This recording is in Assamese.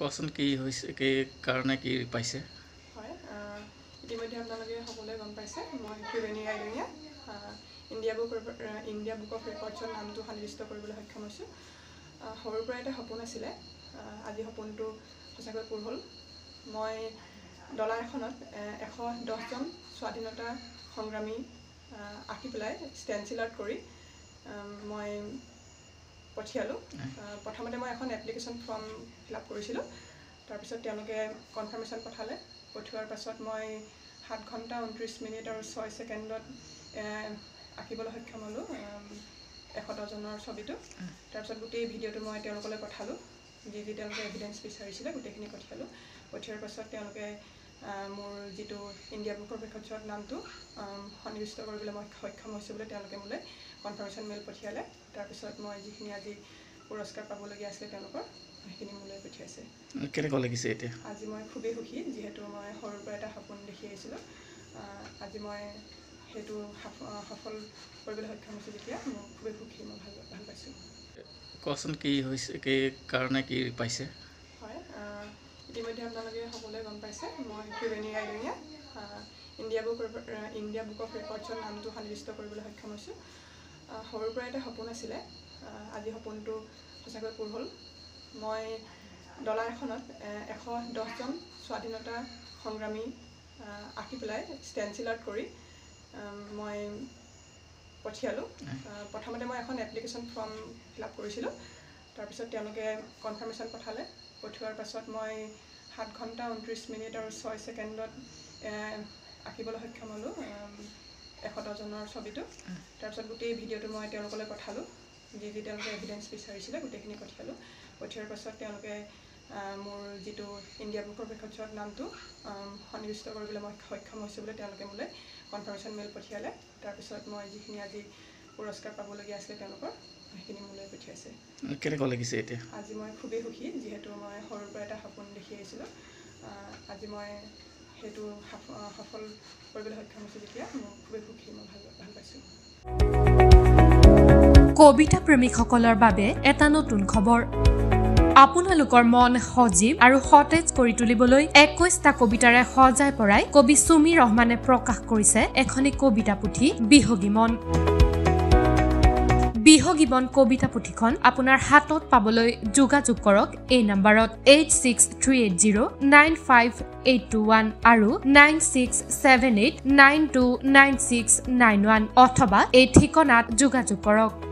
কোৱাচোন কি হৈছে কি কাৰণে কি পাইছে? হয় ইতিমধ্যে আপোনালোকে সকলোৱে গম পাইছে মই Tribeni Raidongia India book India book of ৰেকৰ্ডছত নামটো সন্নিৱিষ্ট কৰিবলৈ সক্ষম হৈছোঁ। সৰুৰ পৰা এটা সপোন আছিলে আজি সপোনটো সঁচাকৈ পূৰ হ'ল। মই ডলা এখনত এশ দহজন স্বাধীনতা সংগ্ৰামী আঁকি পেলাই ষ্টেনচিল আৰ্ট কৰি মই পঠিয়ালোঁ। প্ৰথমতে মই এখন এপ্লিকেশ্যন ফৰ্ম ফিল আপ কৰিছিলোঁ। তাৰপিছত তেওঁলোকে কনফাৰ্মেশ্যন পঠালে। পঠিওৱাৰ পাছত মই সাত ঘণ্টা ঊনত্ৰিছ মিনিট আৰু ছয় ছেকেণ্ডত আঁকিবলৈ সক্ষম হ'লোঁ আম, এশ দহজনৰ ছবিটো। তাৰপিছত গোটেই ভিডিঅ'টো মই তেওঁলোকলৈ পঠালোঁ। যি যি তেওঁলোকে এভিডেঞ্চ বিচাৰিছিলে গোটেইখিনি পঠিয়ালোঁ। পঠিওৱাৰ পাছত তেওঁলোকে মোৰ যিটো ইণ্ডিয়া বুক অফ ৰেকৰ্ডছত নামটো সন্নিৱিষ্ট কৰিবলৈ মই সক্ষম হৈছোঁ বুলি তেওঁলোকে মোলৈ কনফাৰ্মেশ্যন মেইল পঠিয়ালে। তাৰপিছত মই যিখিনি আজি পুৰস্কাৰ পাবলগীয়া আছিলে তেওঁলোকৰ সেইখিনি মোলৈ পঠিয়াইছে। কেনেকুৱা লাগিছে এতিয়া? আজি মই খুবেই সুখী যিহেতু মই সৰুৰ পৰা এটা সপোন দেখি আহিছিলোঁ। আহ, আজি মই সেইটো সফল কৰিবলৈ সক্ষম হৈছোঁ যেতিয়া। মই খুবেই সুখী মই ভাল ভাল পাইছোঁ। কোৱাচোন কি হৈছে কি কাৰণে কি পাইছে? ইতিমধ্যে আপোনালোকে সকলোৱে গম পাইছে মই Tribeni Raidongia India book India book of ৰেকৰ্ডছত নামটো সন্নিৱিষ্ট কৰিবলৈ সক্ষম হৈছোঁ। সৰুৰ পৰা এটা সপোন আছিলে আজি সপোনটো সঁচাকৈ পূৰ হ'ল। মই ডলা এখনত এশ দহজন স্বাধীনতা সংগ্ৰামী আঁকি পেলাই ষ্টেনচিল আৰ্ট কৰি মই পঠিয়ালোঁ। প্ৰথমতে মই এখন এপ্লিকেশ্যন ফৰ্ম ফিল আপ কৰিছিলোঁ। তাৰপিছত তেওঁলোকে কনফাৰ্মেশ্যন পঠালে। পঠিওৱাৰ পাছত মই সাত ঘণ্টা ঊনত্ৰিছ মিনিট আৰু ছয় ছেকেণ্ডত আঁকিবলৈ সক্ষম হ'লোঁ আম, এশ দহজনৰ ছবিটো। তাৰপিছত গোটেই ভিডিঅ'টো মই তেওঁলোকলৈ পঠালোঁ যি যি তেওঁলোকে এভিডেঞ্চ বিচাৰিছিলে গোটেইখিনি পঠিয়ালোঁ। পঠিওৱাৰ পাছত তেওঁলোকে মোৰ যিটো ইণ্ডিয়া বুক অফ ৰেকৰ্ডছত নামটো সন্নিৱিষ্ট কৰিবলৈ মই সক্ষম হৈছোঁ বুলি তেওঁলোকে মোলৈ কনফাৰ্মেশ্যন মেইল পঠিয়ালে। তাৰপিছত মই যিখিনি আজি পুৰস্কাৰ পাবলগীয়া আছিলে তেওঁলোকৰ সেইখিনি মোলৈ পঠিয়াইছে। কেনেকুৱা লাগিছে এতিয়া? আজি মই খুবেই সুখী যিহেতু মই সৰুৰ পৰা এটা সপোন দেখি আহিছিলোঁ। আহ, আজি মই সেইটো সফল কৰিবলৈ সক্ষম হৈছোঁ যেতিয়া মই খুবেই সুখী মই ভাল ভাল পাইছোঁ। কবিতা প্ৰেমিকসকলৰ বাবে এটা নতুন খবৰ। আপোনালোকৰ মন সজীৱ আৰু সতেজ কৰি তুলিবলৈ একৈশটা কবিতাৰে সজাই পৰাই কবি চুমি ৰহমানে প্ৰকাশ কৰিছে এখনি কবিতা পুথি বিহগী মন। বিহগী বন কবিতা পুথিখন আপোনাৰ হাতত পাবলৈ যোগাযোগ কৰক এই নম্বৰত eight six three eight zero' nine five eight two one আৰু nine six seven eight nine two nine six nine one অথবা এই ঠিকনাত যোগাযোগ কৰক।